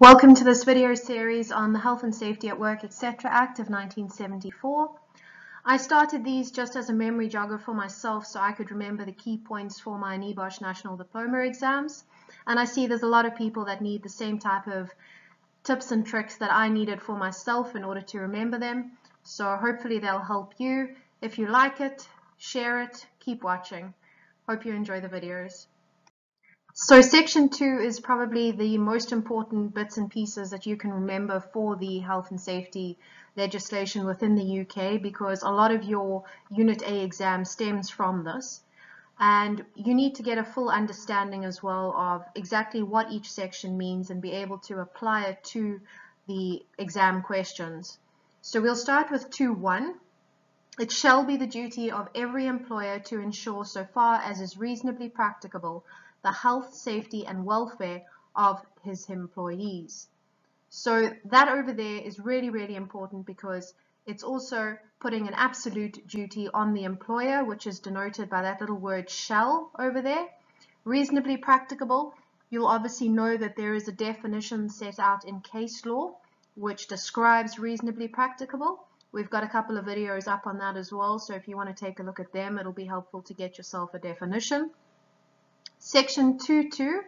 Welcome to this video series on the Health and Safety at Work etc. Act of 1974. I started these just as a memory jogger for myself so I could remember the key points for my NEBOSH National Diploma exams and I see there's a lot of people that need the same type of tips and tricks that I needed for myself in order to remember them so hopefully they'll help you. If you like it, share it, keep watching. Hope you enjoy the videos. So section two is probably the most important bits and pieces that you can remember for the health and safety legislation within the UK because a lot of your Unit A exam stems from this. And you need to get a full understanding as well of exactly what each section means and be able to apply it to the exam questions. So we'll start with 2.1. It shall be the duty of every employer to ensure so far as is reasonably practicable the health, safety and welfare of his employees. So that over there is really, really important because it's also putting an absolute duty on the employer, which is denoted by that little word shall over there. Reasonably practicable, you'll obviously know that there is a definition set out in case law, which describes reasonably practicable. We've got a couple of videos up on that as well, so if you want to take a look at them, it'll be helpful to get yourself a definition. Section 2.2.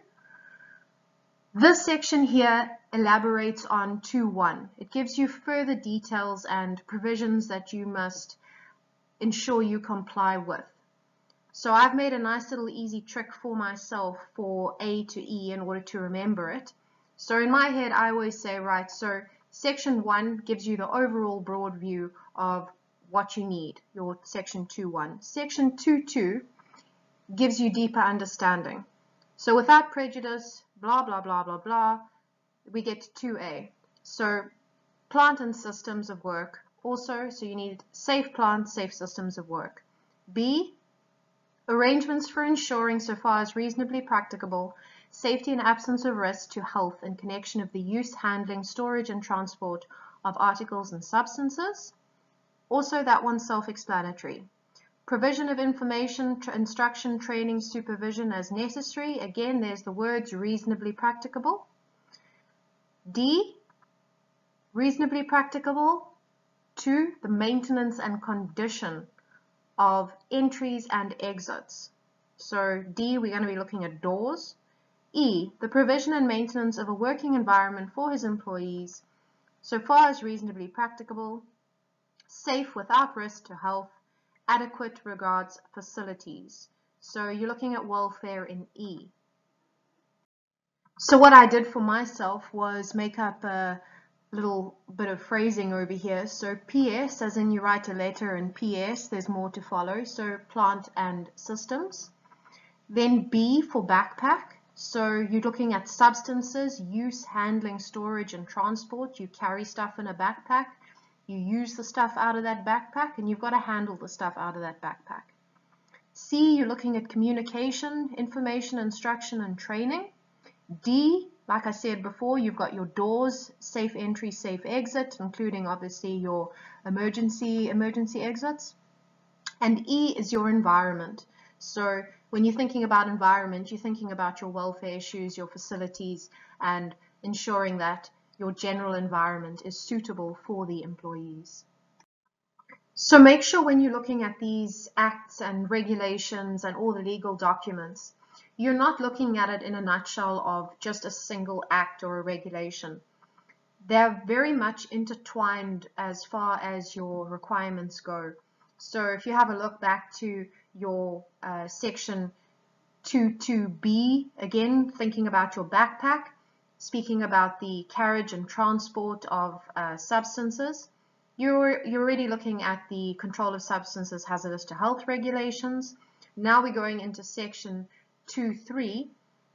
This section here elaborates on 2.1. It gives you further details and provisions that you must ensure you comply with. So I've made a nice little easy trick for myself for A to E in order to remember it. So in my head, I always say, right, so section 1 gives you the overall broad view of what you need, your section 2.1. Section 2.2 gives you deeper understanding. So without prejudice, blah, blah, blah, blah, blah, we get 2A. So plant and systems of work also, so you need safe plant, safe systems of work. B, arrangements for ensuring so far as reasonably practicable safety and absence of risk to health in connection of the use, handling, storage and transport of articles and substances. Also that one's self-explanatory. Provision of information, instruction, training, supervision as necessary. Again, there's the words reasonably practicable. D, reasonably practicable. Two, the maintenance and condition of entries and exits. So D, we're going to be looking at doors. E, the provision and maintenance of a working environment for his employees, so far as reasonably practicable, safe without risk to health, adequate regards facilities. So you're looking at welfare in E. So what I did for myself was make up a little bit of phrasing over here. So PS, as in you write a letter and PS, there's more to follow. So plant and systems. Then B for backpack. So you're looking at substances, use, handling, storage, and transport. You carry stuff in a backpack. You use the stuff out of that backpack and you've got to handle the stuff out of that backpack. C, you're looking at communication, information, instruction, and training. D, like I said before, you've got your doors, safe entry, safe exit, including obviously your emergency, emergency exits. And E is your environment. So when you're thinking about environment, you're thinking about your welfare issues, your facilities, and ensuring that your general environment is suitable for the employees. So make sure when you're looking at these acts and regulations and all the legal documents, you're not looking at it in a nutshell of just a single act or a regulation. They're very much intertwined as far as your requirements go. So if you have a look back to your uh, section 22B, again, thinking about your backpack, speaking about the carriage and transport of uh, substances, you're, you're already looking at the control of substances hazardous to health regulations. Now we're going into section 2.3,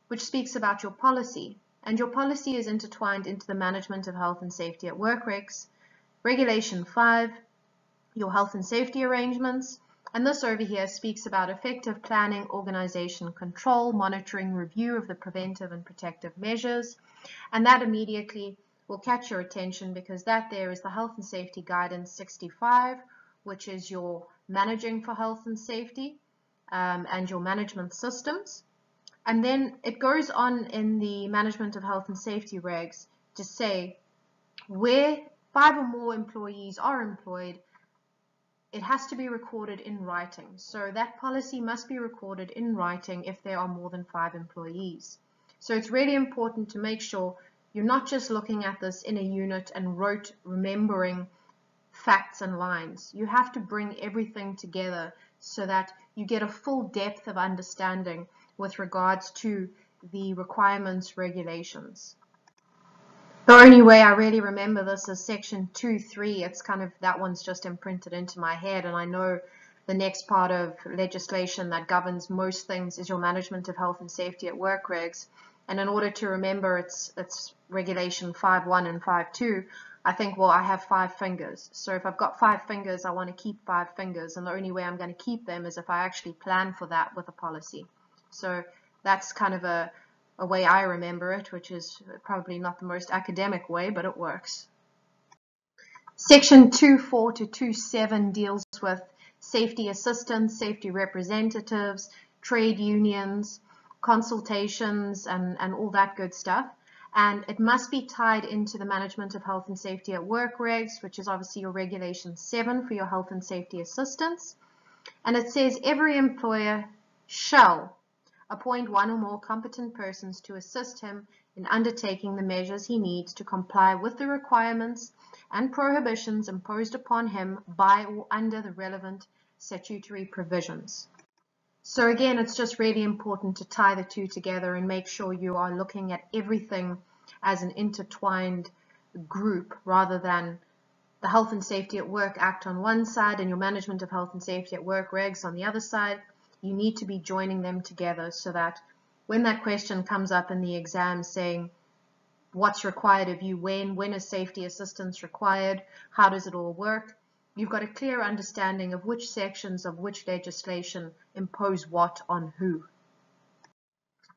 which speaks about your policy. And your policy is intertwined into the management of health and safety at work regs. Regulation 5, your health and safety arrangements. And this over here speaks about effective planning, organization, control, monitoring, review of the preventive and protective measures. And that immediately will catch your attention because that there is the Health and Safety Guidance 65, which is your managing for health and safety um, and your management systems. And then it goes on in the management of health and safety regs to say where five or more employees are employed, it has to be recorded in writing. So that policy must be recorded in writing if there are more than five employees. So it's really important to make sure you're not just looking at this in a unit and rote remembering facts and lines. You have to bring everything together so that you get a full depth of understanding with regards to the requirements regulations. The only way I really remember this is section 2.3. It's kind of, that one's just imprinted into my head and I know the next part of legislation that governs most things is your management of health and safety at work regs. And in order to remember its, its regulation 5.1 and 5.2, I think, well, I have five fingers. So if I've got five fingers, I want to keep five fingers. And the only way I'm going to keep them is if I actually plan for that with a policy. So that's kind of a, a way I remember it, which is probably not the most academic way, but it works. Section 2.4 to 2.7 deals with safety assistants, safety representatives, trade unions, consultations, and, and all that good stuff. And it must be tied into the management of health and safety at work regs, which is obviously your regulation 7 for your health and safety assistants. And it says every employer shall appoint one or more competent persons to assist him in undertaking the measures he needs to comply with the requirements and prohibitions imposed upon him by or under the relevant statutory provisions. So again, it's just really important to tie the two together and make sure you are looking at everything as an intertwined group rather than the Health and Safety at Work Act on one side and your Management of Health and Safety at Work regs on the other side you need to be joining them together so that when that question comes up in the exam saying what's required of you when, when is safety assistance required, how does it all work, you've got a clear understanding of which sections of which legislation impose what on who.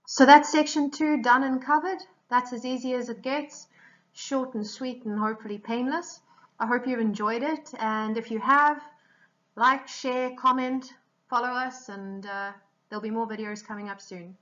So that's section two done and covered. That's as easy as it gets, short and sweet and hopefully painless. I hope you've enjoyed it and if you have, like, share, comment, follow us and uh, there'll be more videos coming up soon.